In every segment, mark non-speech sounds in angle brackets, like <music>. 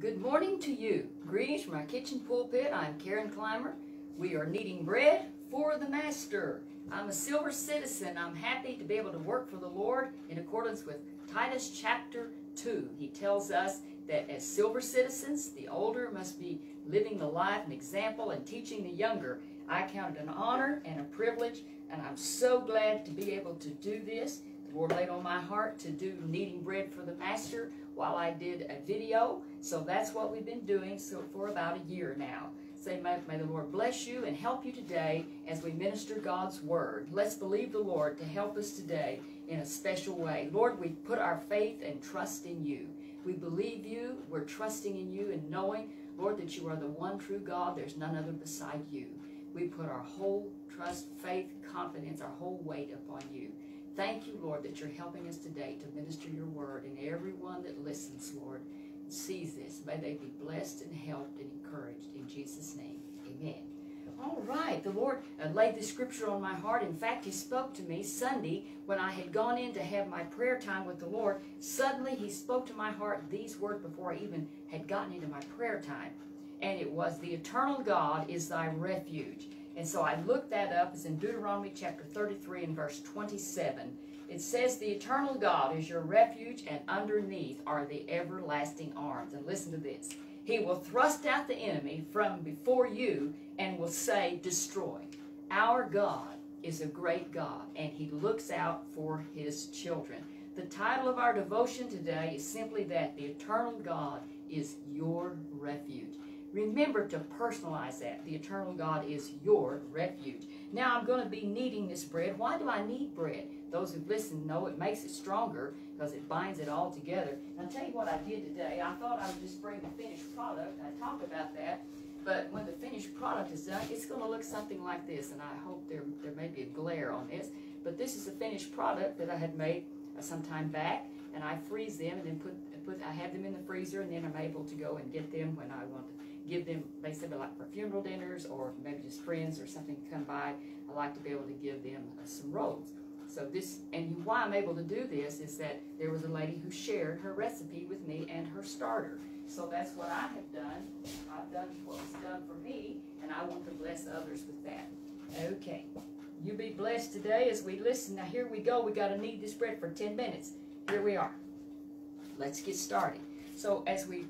Good morning to you. Greetings from our kitchen pulpit. I'm Karen Clymer. We are kneading bread for the Master. I'm a silver citizen. I'm happy to be able to work for the Lord in accordance with Titus chapter 2. He tells us that as silver citizens, the older must be living the life and example and teaching the younger. I count it an honor and a privilege, and I'm so glad to be able to do this. The Lord laid on my heart to do kneading bread for the Master while I did a video. So that's what we've been doing so for about a year now. Say, may, may, the Lord bless you and help you today as we minister God's word. Let's believe the Lord to help us today in a special way. Lord, we put our faith and trust in you. We believe you. We're trusting in you and knowing, Lord, that you are the one true God. There's none other beside you. We put our whole trust, faith, confidence, our whole weight upon you. Thank you, Lord, that you're helping us today to minister your word. And everyone that listens, Lord, sees this. May they be blessed and helped and encouraged. In Jesus' name, amen. All right, the Lord uh, laid the scripture on my heart. In fact, He spoke to me Sunday when I had gone in to have my prayer time with the Lord. Suddenly, He spoke to my heart these words before I even had gotten into my prayer time. And it was, The eternal God is thy refuge. And so I looked that up. It's in Deuteronomy chapter 33 and verse 27. It says, The eternal God is your refuge, and underneath are the everlasting arms. And listen to this. He will thrust out the enemy from before you and will say, Destroy. Our God is a great God, and He looks out for His children. The title of our devotion today is simply that the eternal God is your refuge. Remember to personalize that. The eternal God is your refuge. Now I'm going to be kneading this bread. Why do I need bread? Those who listen know it makes it stronger because it binds it all together. And I'll tell you what I did today. I thought I would just bring the finished product. I talked about that. But when the finished product is done, it's going to look something like this. And I hope there, there may be a glare on this. But this is a finished product that I had made uh, some time back. And I freeze them and then put, put I have them in the freezer. And then I'm able to go and get them when I want to give them, said like for funeral dinners or maybe just friends or something come by, I like to be able to give them uh, some rolls. So this, and why I'm able to do this is that there was a lady who shared her recipe with me and her starter. So that's what I have done. I've done what was done for me, and I want to bless others with that. Okay. You be blessed today as we listen. Now here we go. We got to knead this bread for 10 minutes. Here we are. Let's get started. So as we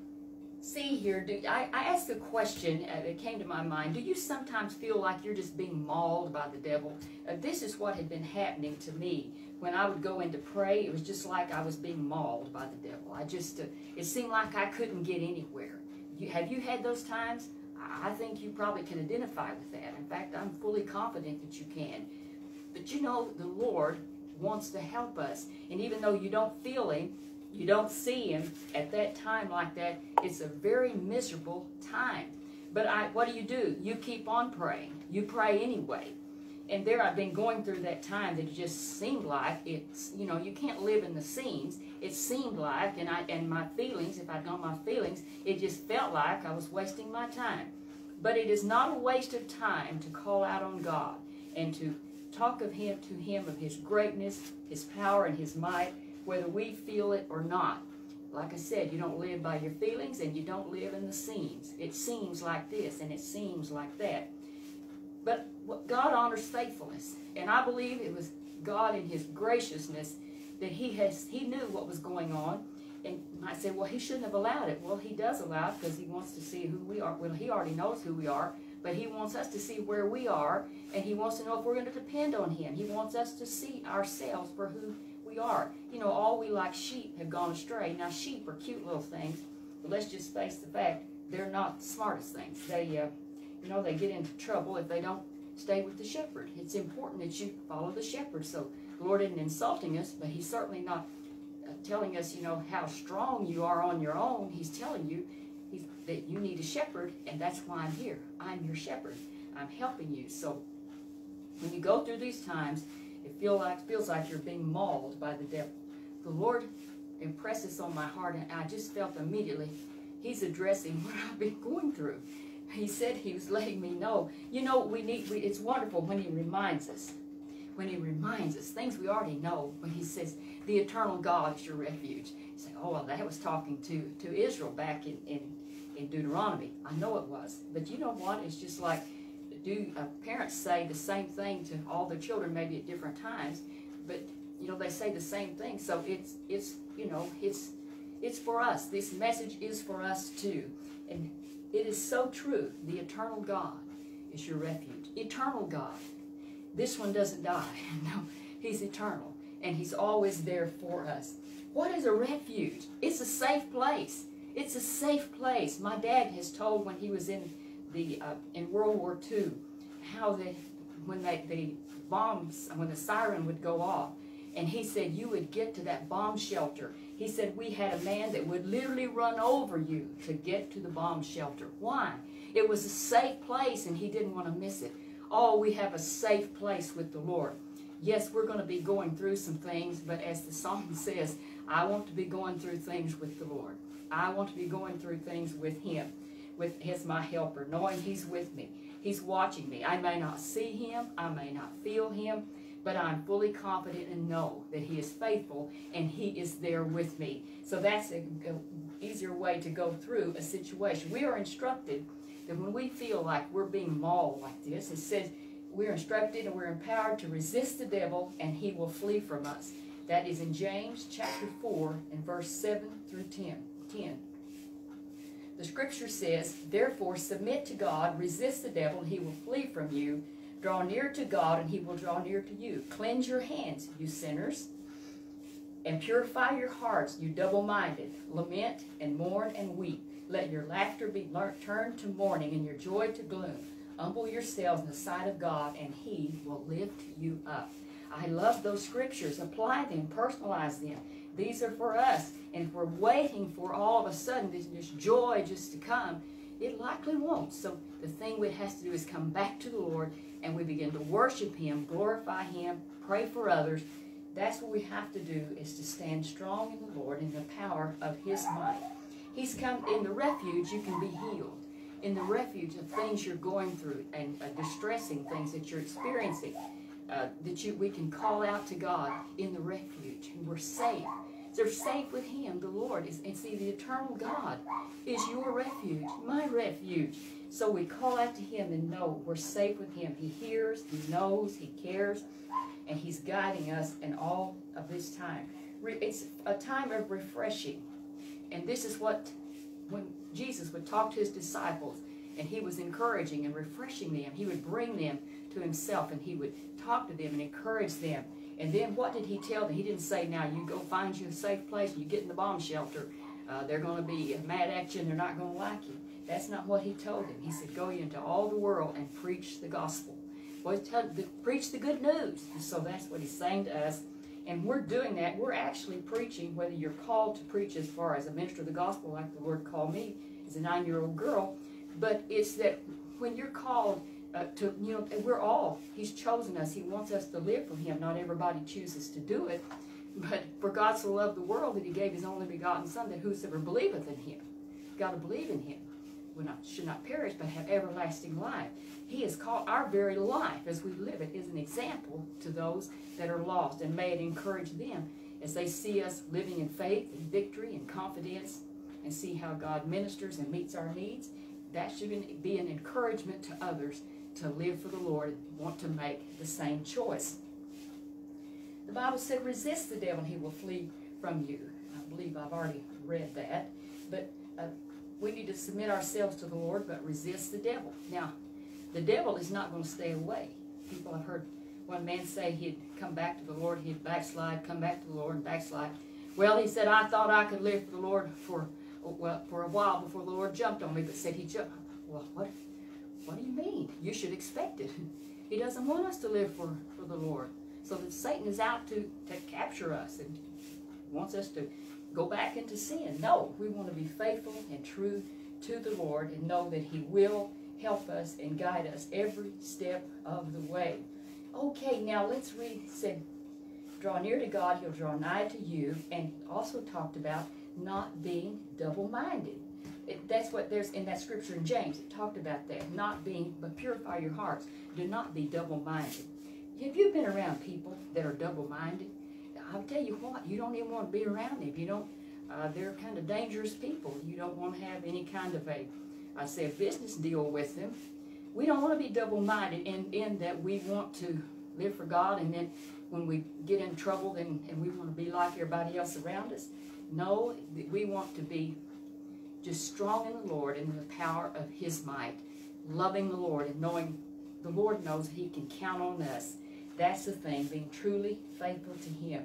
see here, do, I, I asked a question uh, that came to my mind. Do you sometimes feel like you're just being mauled by the devil? Uh, this is what had been happening to me. When I would go in to pray, it was just like I was being mauled by the devil. I just, uh, it seemed like I couldn't get anywhere. You, have you had those times? I think you probably can identify with that. In fact, I'm fully confident that you can. But you know, the Lord wants to help us. And even though you don't feel Him, you don't see him at that time like that, it's a very miserable time. But I, what do you do? You keep on praying. You pray anyway. And there I've been going through that time that it just seemed like it's, you know, you can't live in the scenes. It seemed like, and I and my feelings, if I'd known my feelings, it just felt like I was wasting my time. But it is not a waste of time to call out on God and to talk of Him to Him of His greatness, His power, and His might whether we feel it or not. Like I said, you don't live by your feelings and you don't live in the scenes. It seems like this and it seems like that. But God honors faithfulness. And I believe it was God in his graciousness that he has he knew what was going on. And might say, well, he shouldn't have allowed it. Well, he does allow it because he wants to see who we are. Well, he already knows who we are, but he wants us to see where we are, and he wants to know if we're going to depend on him. He wants us to see ourselves for who we are. You know, all we like sheep have gone astray. Now, sheep are cute little things, but let's just face the fact, they're not the smartest things. They, uh, you know, they get into trouble if they don't stay with the shepherd. It's important that you follow the shepherd. So the Lord isn't insulting us, but he's certainly not uh, telling us, you know, how strong you are on your own. He's telling you he's, that you need a shepherd, and that's why I'm here. I'm your shepherd. I'm helping you. So when you go through these times, it feel like, feels like you're being mauled by the devil. The Lord impresses on my heart, and I just felt immediately He's addressing <laughs> what I've been going through. He said He was letting me know. You know, we need. We, it's wonderful when He reminds us. when he reminds us things we already know. When he says, "The eternal God is your refuge," you say, "Oh, well, that was talking to to Israel back in in, in Deuteronomy." I know it was, but you know what? It's just like do uh, parents say the same thing to all their children, maybe at different times, but you know they say the same thing. So it's it's you know it's it's for us. This message is for us too, and it is so true. The eternal God is your refuge. Eternal God. This one doesn't die. <laughs> No, He's eternal, and He's always there for us. What is a refuge? It's a safe place. It's a safe place. My dad has told when he was in the uh, in World War II how the when they, the bombs when the siren would go off, and he said you would get to that bomb shelter. He said we had a man that would literally run over you to get to the bomb shelter. Why? It was a safe place, and he didn't want to miss it. Oh, we have a safe place with the Lord. Yes, we're going to be going through some things, but as the song says, I want to be going through things with the Lord. I want to be going through things with Him with as my helper, knowing He's with me. He's watching me. I may not see Him, I may not feel Him, but I'm fully confident and know that He is faithful and He is there with me. So that's an easier way to go through a situation. We are instructed that when we feel like we're being mauled like this, it says we're instructed and we're empowered to resist the devil and he will flee from us. That is in James chapter 4 and verse 7 through 10. 10. The scripture says, Therefore submit to God, resist the devil, and he will flee from you. Draw near to God, and he will draw near to you. Cleanse your hands, you sinners, and purify your hearts, you double minded. Lament and mourn and weep. Let your laughter be turned to mourning and your joy to gloom. Humble yourselves in the sight of God, and he will lift you up. I love those scriptures. Apply them, personalize them. These are for us. And if we're waiting for all of a sudden this, this joy just to come, it likely won't. So the thing we have to do is come back to the Lord and we begin to worship Him, glorify Him, pray for others. That's what we have to do is to stand strong in the Lord in the power of His might. He's come in the refuge, you can be healed. In the refuge of things you're going through and uh, distressing things that you're experiencing, uh, that you we can call out to God in the refuge and we're safe. They're safe with Him. The Lord is, and see, the eternal God is your refuge, my refuge. So we call out to Him and know we're safe with Him. He hears, He knows, He cares, and He's guiding us in all of this time. It's a time of refreshing. And this is what, when Jesus would talk to His disciples, and He was encouraging and refreshing them, He would bring them to Himself, and He would talk to them and encourage them and then what did he tell them? He didn't say, now you go find you a safe place and you get in the bomb shelter. Uh, they're going to be mad at you and they're not going to like you. That's not what he told them. He said, go into all the world and preach the gospel. Well, tell, the, preach the good news. And so that's what he's saying to us. And we're doing that. We're actually preaching, whether you're called to preach as far as a minister of the gospel, like the Lord called me as a nine-year-old girl, but it's that when you're called uh, to you know we're all he's chosen us. He wants us to live for him. Not everybody chooses to do it. But for god so loved the world that he gave his only begotten son that whosoever believeth in him got to believe in him we not should not perish but have everlasting life. He has called our very life as we live it is an example to those that are lost and may it encourage them as they see us living in faith and victory and confidence and see how god ministers and meets our needs that should be an encouragement to others to live for the Lord and want to make the same choice. The Bible said, resist the devil and he will flee from you. I believe I've already read that. But uh, we need to submit ourselves to the Lord, but resist the devil. Now, the devil is not going to stay away. People have heard one man say he'd come back to the Lord, he'd backslide, come back to the Lord, and backslide. Well, he said, I thought I could live for the Lord for well for a while before the Lord jumped on me, but said he jumped. Well, what what do you mean? You should expect it. He doesn't want us to live for, for the Lord. So that Satan is out to, to capture us and wants us to go back into sin. No, we want to be faithful and true to the Lord and know that he will help us and guide us every step of the way. Okay, now let's read. said, draw near to God, he'll draw nigh to you. And also talked about not being double-minded. That's what there's in that scripture in James. It talked about that. Not being, but purify your hearts. Do not be double-minded. Have you been around people that are double-minded? I'll tell you what, you don't even want to be around them. You don't. Uh, they're kind of dangerous people. You don't want to have any kind of a, I say, a business deal with them. We don't want to be double-minded in in that we want to live for God, and then when we get in trouble, then and we want to be like everybody else around us. No, we want to be just strong in the Lord and in the power of His might, loving the Lord and knowing the Lord knows He can count on us. That's the thing, being truly faithful to Him.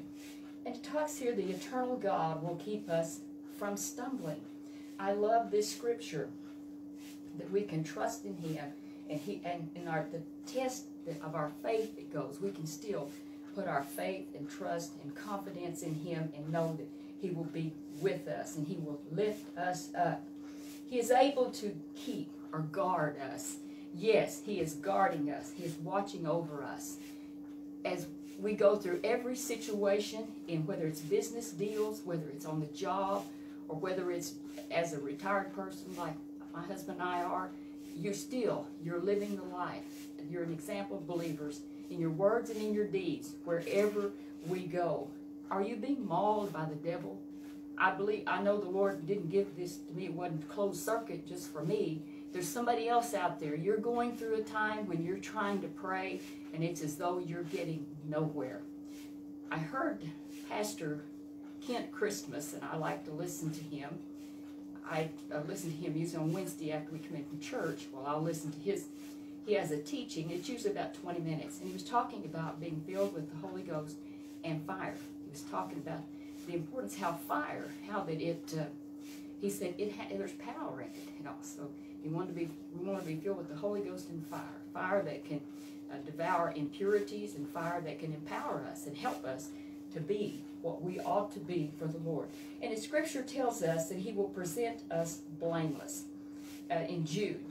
And it talks here, the eternal God will keep us from stumbling. I love this scripture that we can trust in Him, and He and in our the test of our faith it goes. We can still put our faith and trust and confidence in Him and know that He will be with us and He will lift us up. He is able to keep or guard us. Yes, He is guarding us. He is watching over us. As we go through every situation, in whether it's business deals, whether it's on the job, or whether it's as a retired person like my husband and I are, you're still, you're living the life. You're an example of believers in your words and in your deeds, wherever we go. Are you being mauled by the devil? I believe, I know the Lord didn't give this to me. It wasn't closed circuit just for me. There's somebody else out there. You're going through a time when you're trying to pray and it's as though you're getting nowhere. I heard Pastor Kent Christmas and I like to listen to him. I uh, listen to him usually on Wednesday after we come in from church. Well, I'll listen to his, he has a teaching. It's usually about 20 minutes. And he was talking about being filled with the Holy Ghost and fire. Was talking about the importance how fire, how that it, uh, he said it ha- there's power in it, you know. So we want to be we want to be filled with the Holy Ghost and fire, fire that can uh, devour impurities and fire that can empower us and help us to be what we ought to be for the Lord. And the Scripture tells us that He will present us blameless. Uh, in Jude,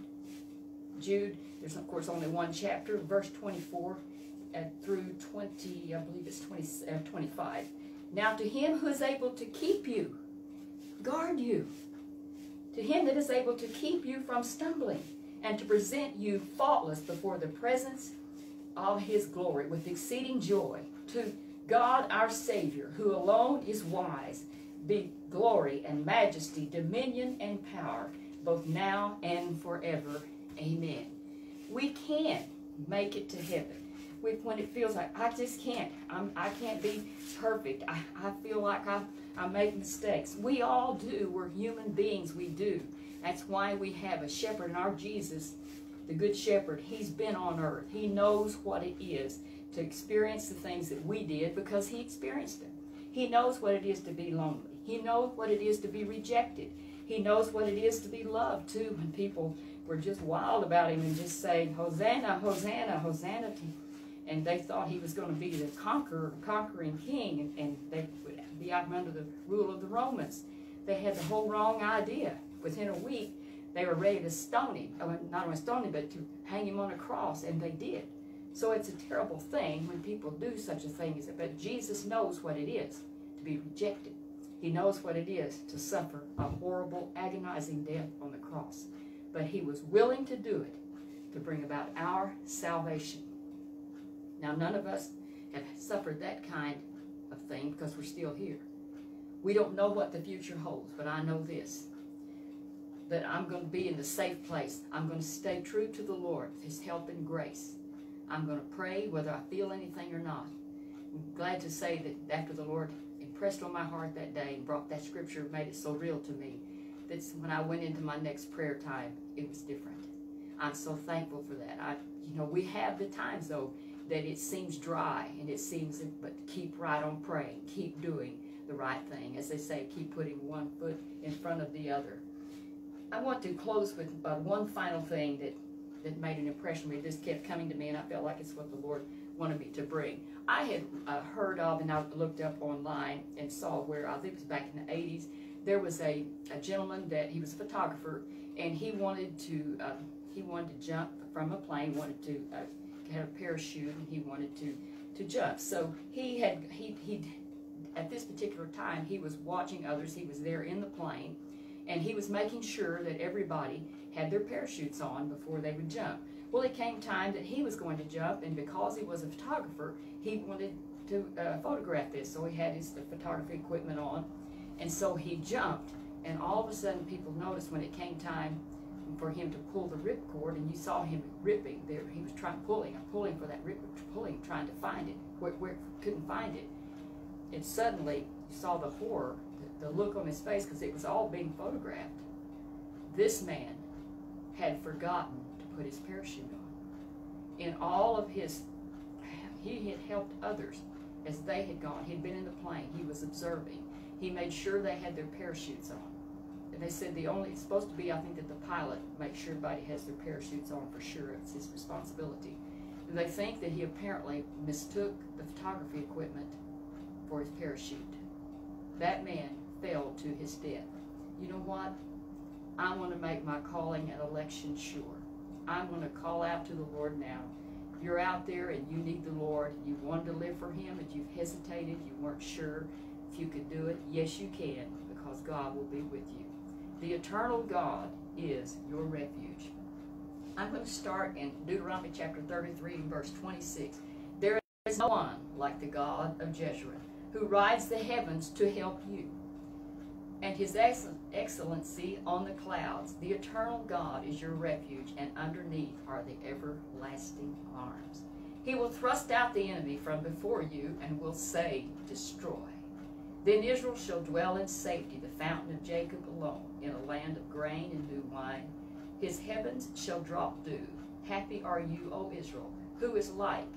Jude, there's of course only one chapter, verse 24 uh, through 20, I believe it's 20, uh, 25. Now to him who is able to keep you, guard you, to him that is able to keep you from stumbling, and to present you faultless before the presence of his glory with exceeding joy, to God our Savior, who alone is wise, be glory and majesty, dominion and power, both now and forever. Amen. We can make it to heaven with when it feels like I just can't. I'm, I can't be perfect. I, I feel like I, I make mistakes. We all do. We're human beings. We do. That's why we have a shepherd, and our Jesus, the good shepherd, he's been on earth. He knows what it is to experience the things that we did because he experienced them. He knows what it is to be lonely. He knows what it is to be rejected. He knows what it is to be loved too when people were just wild about him and just say, Hosanna, Hosanna, Hosanna to and they thought he was going to be the conqueror, conquering king, and, and they would be out under the rule of the Romans. They had the whole wrong idea. Within a week, they were ready to stone him. Oh, not only stone him, but to hang him on a cross, and they did. So it's a terrible thing when people do such a thing as that. But Jesus knows what it is to be rejected. He knows what it is to suffer a horrible, agonizing death on the cross. But he was willing to do it to bring about our salvation. Now, none of us have suffered that kind of thing because we're still here. We don't know what the future holds, but I know this that I'm going to be in the safe place. I'm going to stay true to the Lord, His help and grace. I'm going to pray whether I feel anything or not. I'm glad to say that after the Lord impressed on my heart that day and brought that scripture, made it so real to me, that when I went into my next prayer time, it was different. I'm so thankful for that. I, you know, we have the times though that it seems dry and it seems, but keep right on praying, keep doing the right thing. As they say, keep putting one foot in front of the other. I want to close with uh, one final thing that, that made an impression on me. This kept coming to me, and I felt like it's what the Lord wanted me to bring. I had uh, heard of, and I looked up online and saw where, I think it was back in the 80s, there was a, a gentleman that, he was a photographer, and he wanted to, uh, he wanted to jump from a plane, wanted to uh, had a parachute and he wanted to to jump. So he had he he at this particular time he was watching others. He was there in the plane, and he was making sure that everybody had their parachutes on before they would jump. Well, it came time that he was going to jump, and because he was a photographer, he wanted to uh, photograph this. So he had his photography equipment on, and so he jumped. And all of a sudden, people noticed when it came time for him to pull the ripcord, and you saw him ripping there. He was trying pulling pulling for that rip, pulling, trying to find it, where, where couldn't find it. And suddenly, you saw the horror, the, the look on his face, because it was all being photographed. This man had forgotten to put his parachute on. In all of his, he had helped others as they had gone. He'd been in the plane. He was observing. He made sure they had their parachutes on. They said the only, it's supposed to be, I think, that the pilot makes sure everybody has their parachutes on for sure. It's his responsibility. And they think that he apparently mistook the photography equipment for his parachute. That man fell to his death. You know what? I want to make my calling and election sure. I'm going to call out to the Lord now. You're out there and you need the Lord. You wanted to live for Him, and you've hesitated. You weren't sure if you could do it. Yes, you can, because God will be with you. The eternal God is your refuge. I'm going to start in Deuteronomy chapter 33 and verse 26. There is no one like the God of Jeshurun, who rides the heavens to help you and his excellency on the clouds. The eternal God is your refuge, and underneath are the everlasting arms. He will thrust out the enemy from before you and will say, Destroy. Then Israel shall dwell in safety, the fountain of Jacob alone, in a land of grain and new wine. His heavens shall drop dew. Happy are you, O Israel, who is like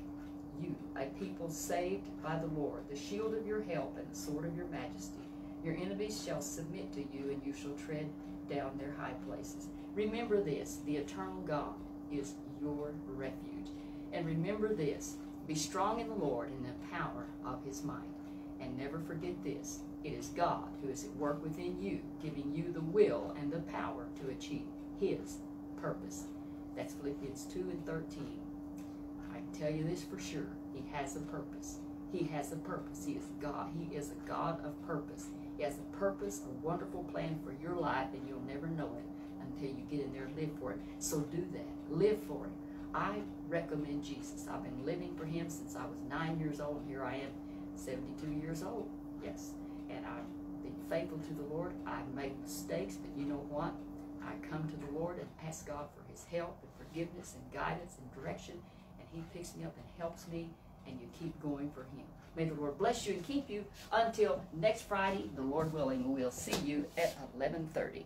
you, a people saved by the Lord, the shield of your help and the sword of your majesty. Your enemies shall submit to you, and you shall tread down their high places. Remember this the eternal God is your refuge. And remember this be strong in the Lord and the power of his might. And never forget this it is God who is at work within you, giving you the will and the power to achieve his purpose. That's Philippians 2 and 13. I can tell you this for sure. He has a purpose. He has a purpose. He is God. He is a God of purpose. He has a purpose, a wonderful plan for your life, and you'll never know it until you get in there and live for it. So do that. Live for it. I recommend Jesus. I've been living for Him since I was nine years old. Here I am, 72 years old. Yes. And I've been faithful to the Lord. I've made mistakes, but you know what? I come to the Lord and ask God for His help and forgiveness and guidance and direction, and He picks me up and helps me, and you keep going for Him. May the Lord bless you and keep you until next Friday, the Lord willing. We'll see you at 1130.